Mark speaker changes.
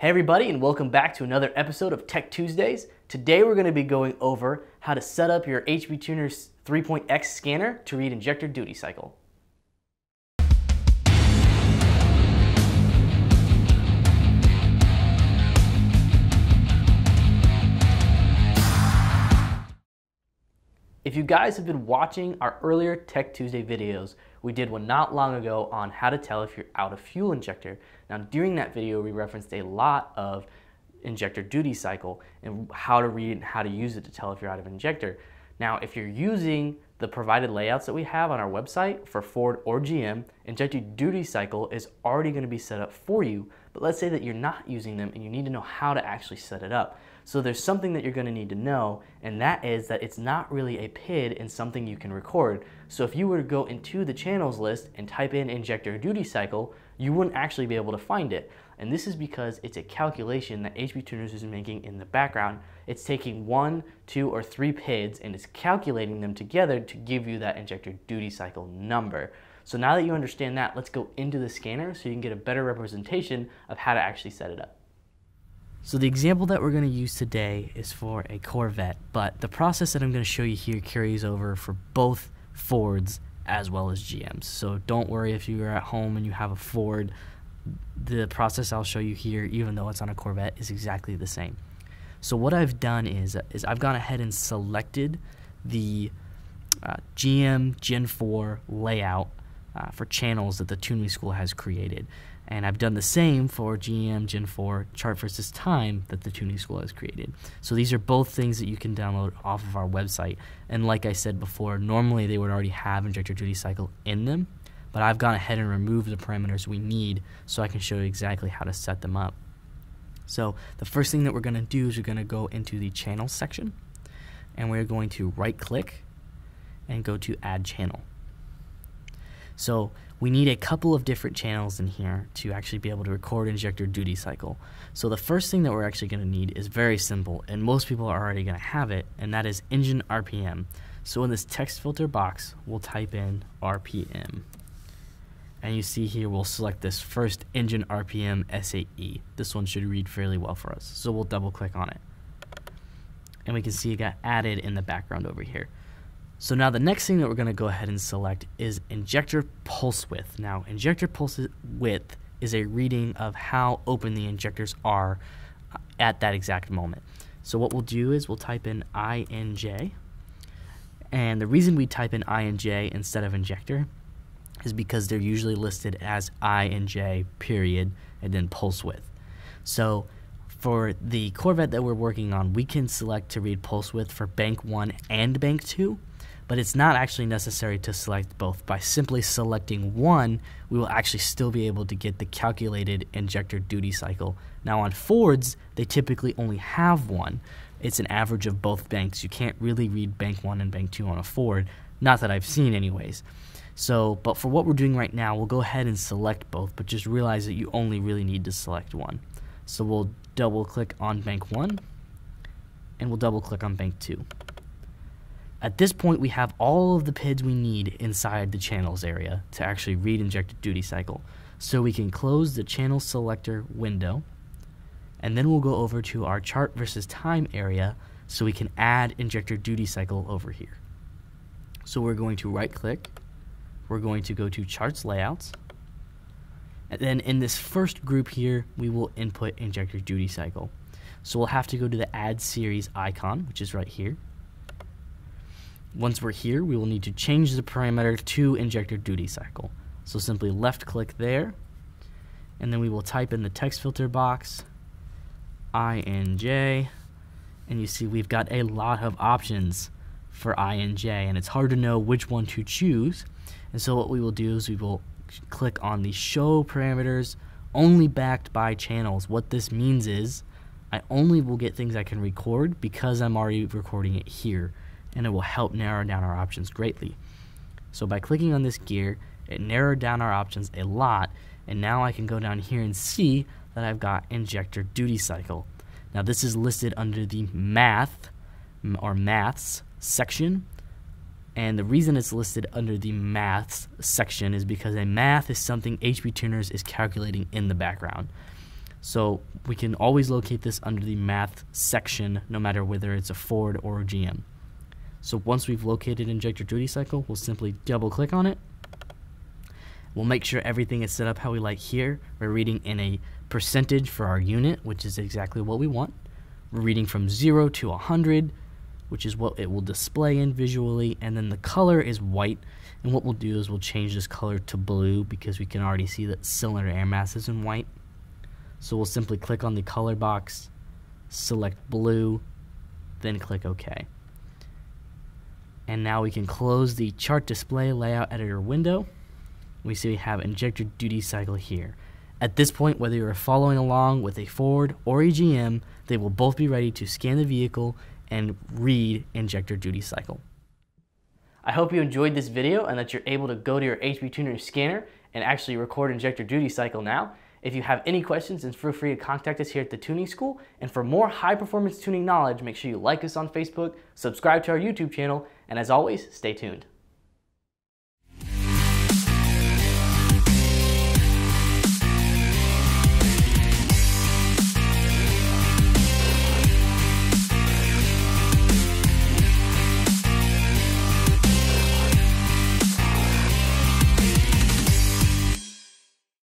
Speaker 1: Hey everybody and welcome back to another episode of Tech Tuesdays. Today we're going to be going over how to set up your HP Tuner's 3.x scanner to read injector duty cycle. If you guys have been watching our earlier Tech Tuesday videos, we did one not long ago on how to tell if you're out of fuel injector. Now during that video, we referenced a lot of injector duty cycle and how to read and how to use it to tell if you're out of injector. Now, if you're using the provided layouts that we have on our website for Ford or GM, injector duty cycle is already gonna be set up for you. But let's say that you're not using them and you need to know how to actually set it up. So there's something that you're gonna need to know, and that is that it's not really a PID and something you can record. So if you were to go into the channels list and type in injector duty cycle, you wouldn't actually be able to find it. And this is because it's a calculation that HP Tuners is making in the background. It's taking one, two, or three PIDs and it's calculating them together to give you that injector duty cycle number. So now that you understand that, let's go into the scanner so you can get a better representation of how to actually set it up. So the example that we're going to use today is for a Corvette, but the process that I'm going to show you here carries over for both Fords as well as GMs. So don't worry if you're at home and you have a Ford the process I'll show you here, even though it's on a Corvette, is exactly the same. So what I've done is, is I've gone ahead and selected the uh, GM Gen 4 layout uh, for channels that the Tuning School has created. And I've done the same for GM Gen 4 chart versus time that the Tuning School has created. So these are both things that you can download off of our website. And like I said before, normally they would already have injector duty cycle in them but I've gone ahead and removed the parameters we need so I can show you exactly how to set them up. So the first thing that we're going to do is we're going to go into the channels section and we're going to right click and go to add channel. So we need a couple of different channels in here to actually be able to record injector duty cycle. So the first thing that we're actually going to need is very simple and most people are already going to have it and that is engine RPM. So in this text filter box we'll type in RPM and you see here we'll select this first engine RPM SAE. This one should read fairly well for us. So we'll double click on it. And we can see it got added in the background over here. So now the next thing that we're going to go ahead and select is injector pulse width. Now injector pulse width is a reading of how open the injectors are uh, at that exact moment. So what we'll do is we'll type in INJ. And the reason we type in INJ instead of injector is because they're usually listed as I and J period and then pulse width. So for the Corvette that we're working on, we can select to read pulse width for bank 1 and bank 2, but it's not actually necessary to select both. By simply selecting one, we will actually still be able to get the calculated injector duty cycle. Now on Fords, they typically only have one. It's an average of both banks. You can't really read bank 1 and bank 2 on a Ford, not that I've seen anyways. So, but for what we're doing right now, we'll go ahead and select both, but just realize that you only really need to select one. So we'll double click on bank one, and we'll double click on bank two. At this point, we have all of the PIDs we need inside the channels area to actually read injected duty cycle. So we can close the channel selector window, and then we'll go over to our chart versus time area so we can add injector duty cycle over here. So we're going to right click, we're going to go to charts layouts. And then in this first group here, we will input injector duty cycle. So we'll have to go to the add series icon, which is right here. Once we're here, we will need to change the parameter to injector duty cycle. So simply left click there, and then we will type in the text filter box, INJ, and you see we've got a lot of options for INJ, and it's hard to know which one to choose. And so what we will do is we will click on the show parameters only backed by channels. What this means is I only will get things I can record because I'm already recording it here and it will help narrow down our options greatly. So by clicking on this gear, it narrowed down our options a lot and now I can go down here and see that I've got injector duty cycle. Now this is listed under the math or maths section and the reason it's listed under the maths section is because a math is something HP Tuners is calculating in the background. So we can always locate this under the math section, no matter whether it's a Ford or a GM. So once we've located injector duty cycle, we'll simply double click on it. We'll make sure everything is set up how we like here. We're reading in a percentage for our unit, which is exactly what we want. We're reading from 0 to 100, which is what it will display in visually, and then the color is white. And what we'll do is we'll change this color to blue because we can already see that cylinder air mass is in white. So we'll simply click on the color box, select blue, then click OK. And now we can close the chart display layout editor window. We see we have injector duty cycle here. At this point, whether you're following along with a Ford or a GM, they will both be ready to scan the vehicle and read injector duty cycle. I hope you enjoyed this video and that you're able to go to your HP Tuner scanner and actually record injector duty cycle now. If you have any questions, then feel free to contact us here at the Tuning School. And for more high performance tuning knowledge, make sure you like us on Facebook, subscribe to our YouTube channel, and as always, stay tuned.